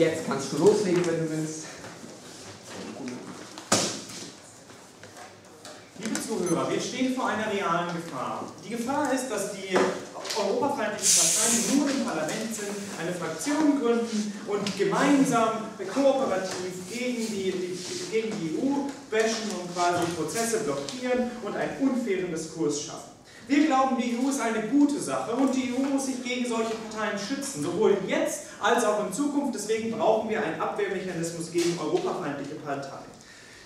jetzt kannst du loslegen, wenn du willst. Liebe Zuhörer, wir stehen vor einer realen Gefahr. Die Gefahr ist, dass die europafeindlichen Parteien, nur im Parlament sind, eine Fraktion gründen und gemeinsam kooperativ gegen die, die, gegen die EU bashen und quasi Prozesse blockieren und einen unfairen Diskurs schaffen. Wir glauben, die EU ist eine gute Sache und die EU muss sich gegen solche Parteien schützen, sowohl jetzt als auch in Zukunft. Deswegen brauchen wir einen Abwehrmechanismus gegen europafeindliche Parteien.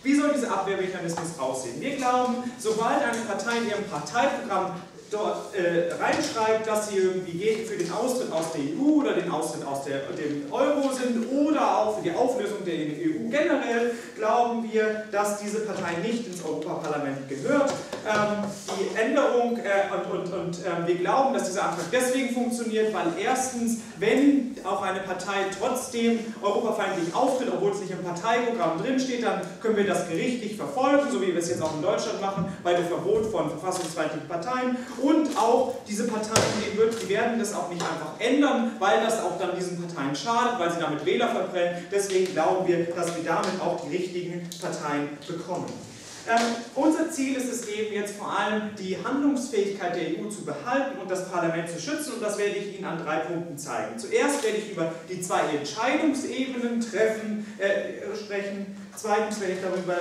Wie soll dieser Abwehrmechanismus aussehen? Wir glauben, sobald eine Partei in ihrem Parteiprogramm dort äh, reinschreibt, dass sie irgendwie für den Austritt aus der EU oder den Austritt aus der, dem Euro sind oder auch für die Auflösung der EU generell, glauben wir, dass diese Partei nicht ins Europaparlament gehört. Ähm, die Änderung äh, und, und, und äh, wir glauben, dass dieser Antrag deswegen funktioniert, weil erstens, wenn auch eine Partei trotzdem europafeindlich auftritt, obwohl es nicht im Parteiprogramm drinsteht, dann können wir das gerichtlich verfolgen, so wie wir es jetzt auch in Deutschland machen, bei dem Verbot von verfassungsfeindlichen Parteien und auch diese Parteien, die werden das auch nicht einfach ändern, weil das auch dann diesen Parteien schadet, weil sie damit Wähler verbrennen. Deswegen glauben wir, dass wir damit auch die richtigen Parteien bekommen. Ähm, unser Ziel ist es eben jetzt vor allem, die Handlungsfähigkeit der EU zu behalten und das Parlament zu schützen und das werde ich Ihnen an drei Punkten zeigen. Zuerst werde ich über die zwei Entscheidungsebenen treffen, äh, sprechen, zweitens werde ich darüber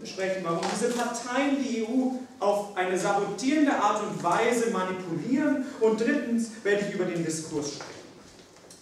besprechen, warum diese Parteien die EU auf eine sabotierende Art und Weise manipulieren und drittens werde ich über den Diskurs sprechen.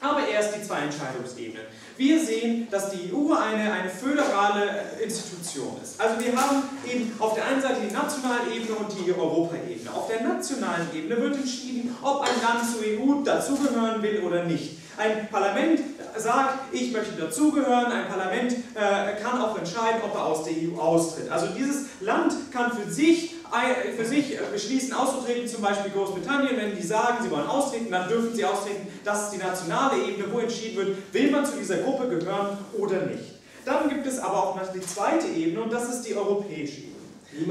Aber erst die zwei Entscheidungsebenen. Wir sehen, dass die EU eine, eine föderale Institution ist. Also wir haben eben auf der einen Seite die nationale Ebene und die Europaebene. Auf der nationalen Ebene wird entschieden, ob ein Land zur EU dazugehören will oder nicht. Ein Parlament sagt, ich möchte dazugehören, ein Parlament äh, kann auch entscheiden, ob er aus der EU austritt. Also dieses Land kann für sich, für sich beschließen, auszutreten, zum Beispiel Großbritannien, wenn die sagen, sie wollen austreten, dann dürfen sie austreten. Das ist die nationale Ebene, wo entschieden wird, will man zu dieser Gruppe gehören oder nicht. Dann gibt es aber auch noch die zweite Ebene und das ist die europäische Ebene.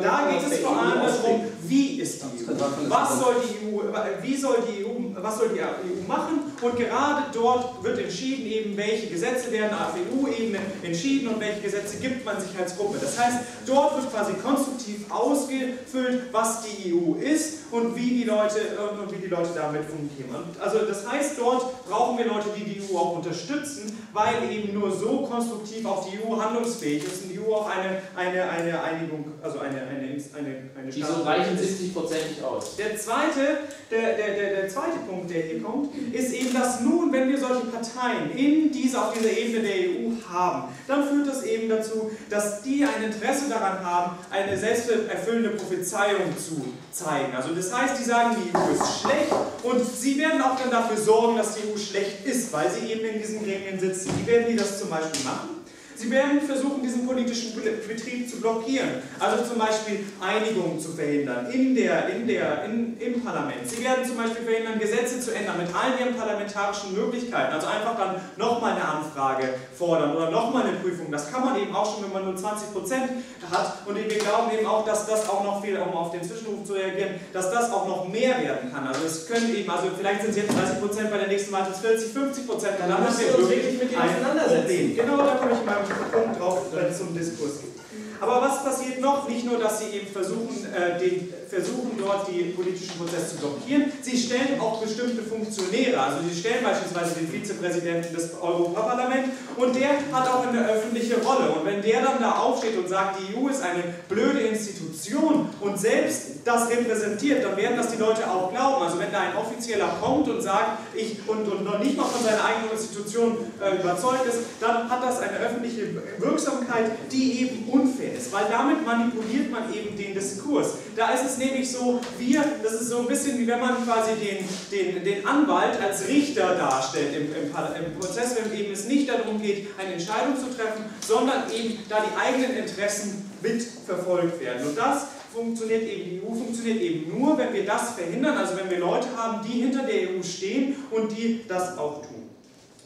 Da geht es vor allem darum, wie ist die EU? Was soll die EU, wie soll die EU, was soll die EU machen? Und gerade dort wird entschieden, eben welche Gesetze werden auf EU-Ebene entschieden und welche Gesetze gibt man sich als Gruppe. Das heißt, dort wird quasi konstruktiv ausgefüllt, was die EU ist und wie die Leute, und wie die Leute damit umgehen. Und also das heißt, dort brauchen wir Leute, die die EU auch unterstützen, weil eben nur so konstruktiv auch die EU handlungsfähig ist und die EU auch eine, eine, eine Einigung, also eine eine, eine, eine, eine Wieso reichen 70 nicht aus? Der zweite, der, der, der, der zweite Punkt, der hier kommt, ist eben, dass nun, wenn wir solche Parteien in diese, auf dieser Ebene der EU haben, dann führt das eben dazu, dass die ein Interesse daran haben, eine selbsterfüllende Prophezeiung zu zeigen. Also das heißt, die sagen, die EU ist schlecht und sie werden auch dann dafür sorgen, dass die EU schlecht ist, weil sie eben in diesen Gremien sitzen. Wie werden die das zum Beispiel machen? Sie werden versuchen, diesen politischen Betrieb zu blockieren, also zum Beispiel Einigungen zu verhindern in der, in der, in, im Parlament. Sie werden zum Beispiel verhindern, Gesetze zu ändern mit allen ihren parlamentarischen Möglichkeiten, also einfach dann nochmal eine Anfrage fordern oder nochmal eine Prüfung. Das kann man eben auch schon, wenn man nur 20 Prozent hat und wir glauben eben auch, dass das auch noch viel, um auf den Zwischenruf zu reagieren, dass das auch noch mehr werden kann. Also es können eben, also vielleicht sind es jetzt 30 Prozent, bei der nächsten Mal sind es 40, 50 Prozent, dann, haben wir wirklich mit dem auseinandersetzen. Genau, da komme ich mal Punkt drauf, wenn es um Diskurs geht. Aber was passiert noch? Nicht nur, dass sie eben versuchen, äh, den, versuchen dort den politischen Prozess zu blockieren, sie stellen auch bestimmte Funktionäre, also sie stellen beispielsweise den Vizepräsidenten des Europaparlaments und der hat auch eine öffentliche Rolle. Und wenn der dann da aufsteht und sagt, die EU ist eine blöde Institution und selbst das repräsentiert, dann werden das die Leute auch glauben. Also wenn da ein Offizieller kommt und sagt, ich und, und noch nicht mal von seiner eigenen Institution äh, überzeugt ist, dann hat das eine öffentliche Wirksamkeit, die eben unfair ist, weil damit manipuliert man eben den Diskurs. Da ist es nämlich so, wir, das ist so ein bisschen wie wenn man quasi den, den, den Anwalt als Richter darstellt im, im, im Prozess, wenn eben es nicht darum geht, eine Entscheidung zu treffen, sondern eben da die eigenen Interessen mitverfolgt werden. Und das funktioniert eben, die EU funktioniert eben nur, wenn wir das verhindern, also wenn wir Leute haben, die hinter der EU stehen und die das auch tun.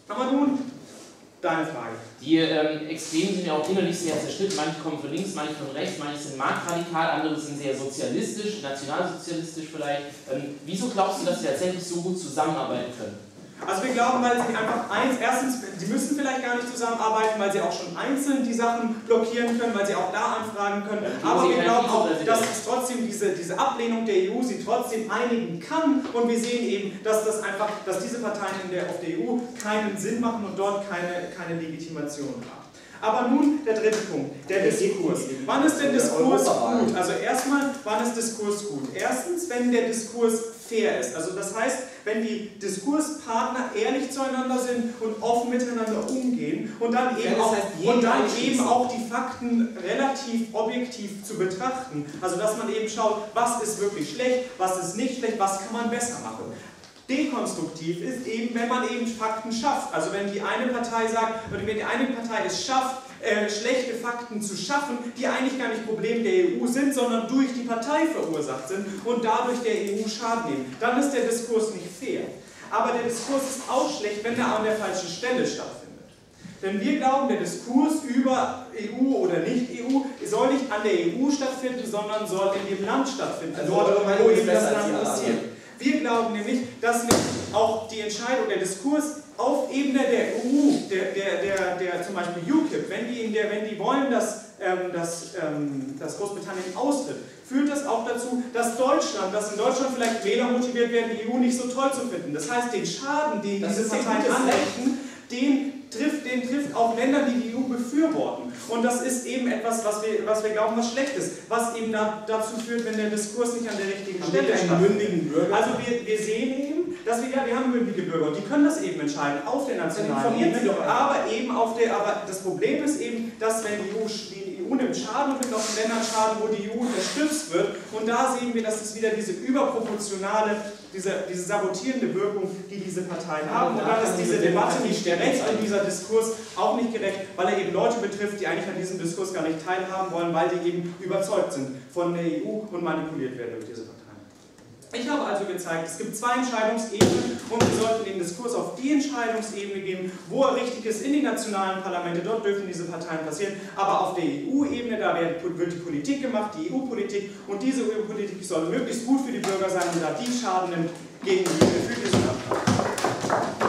Aber nun Deine Frage. Die ähm, Extremen sind ja auch innerlich sehr zerschnitten. Manche kommen von links, manche von rechts, manche sind marktradikal, andere sind sehr sozialistisch, nationalsozialistisch vielleicht. Ähm, wieso glaubst du, dass sie tatsächlich so gut zusammenarbeiten können? Also wir glauben, weil sie einfach eins, erstens, sie müssen vielleicht gar nicht zusammenarbeiten, weil sie auch schon einzeln die Sachen blockieren können, weil sie auch da anfragen können. Aber wir glauben auch, dass es trotzdem diese, diese Ablehnung der EU sie trotzdem einigen kann. Und wir sehen eben, dass das einfach, dass diese Parteien in der, auf der EU keinen Sinn machen und dort keine, keine Legitimation haben. Aber nun der dritte Punkt, der Diskurs. Wann ist der Diskurs gut? Also erstmal, wann ist Diskurs gut? Erstens, wenn der Diskurs fair ist. Also das heißt, wenn die Diskurspartner ehrlich zueinander sind und offen miteinander umgehen und dann eben, auch, und dann eben auch die Fakten relativ objektiv zu betrachten. Also dass man eben schaut, was ist wirklich schlecht, was ist nicht schlecht, was kann man besser machen. Dekonstruktiv ist eben, wenn man eben Fakten schafft. Also wenn die eine Partei sagt, oder wenn die eine Partei es schafft, äh, schlechte Fakten zu schaffen, die eigentlich gar nicht Problem der EU sind, sondern durch die Partei verursacht sind und dadurch der EU Schaden nehmen, dann ist der Diskurs nicht fair. Aber der Diskurs ist auch schlecht, wenn er an der falschen Stelle stattfindet. Denn wir glauben, der Diskurs über EU oder Nicht-EU soll nicht an der EU stattfinden, sondern soll in dem Land stattfinden, also dort, wo eben das Land passiert. Wir glauben nämlich, dass auch die Entscheidung, der Diskurs auf Ebene der EU, der, der, der, der zum Beispiel UKIP, wenn die, der, wenn die wollen, dass, ähm, dass, ähm, dass Großbritannien austritt, führt das auch dazu, dass Deutschland, dass in Deutschland vielleicht Wähler motiviert werden, die EU nicht so toll zu finden. Das heißt, den Schaden, den das diese Parteien anrichten, den trifft, den trifft auch Länder, die die EU befürworten. Und das ist eben etwas, was wir, was wir glauben, was schlecht ist, was eben da, dazu führt, wenn der Diskurs nicht an der richtigen Haben Stelle stattfindet. Also wir, wir sehen eben, dass wir, ja, wir haben mündige Bürger und die können das eben entscheiden auf der nationalen Ebene, aber eben auf der, aber das Problem ist eben, dass wenn die EU, die EU nimmt Schaden und nimmt auch Ländern Schaden, wo die EU unterstützt wird. Und da sehen wir, dass es wieder diese überproportionale, diese, diese sabotierende Wirkung, die diese Parteien haben. Und dann ist diese Debatte nicht gerecht und dieser Diskurs auch nicht gerecht, weil er eben Leute betrifft, die eigentlich an diesem Diskurs gar nicht teilhaben wollen, weil die eben überzeugt sind von der EU und manipuliert werden durch diese Parteien. Ich habe also gezeigt, es gibt zwei Entscheidungsebenen und wir sollten den Diskurs auf die Entscheidungsebene geben, wo er richtig ist, in die nationalen Parlamente, dort dürfen diese Parteien passieren, aber auf der EU-Ebene, da wird die Politik gemacht, die EU-Politik und diese EU-Politik soll möglichst gut für die Bürger sein und da die Schaden nimmt gegen die Antrag.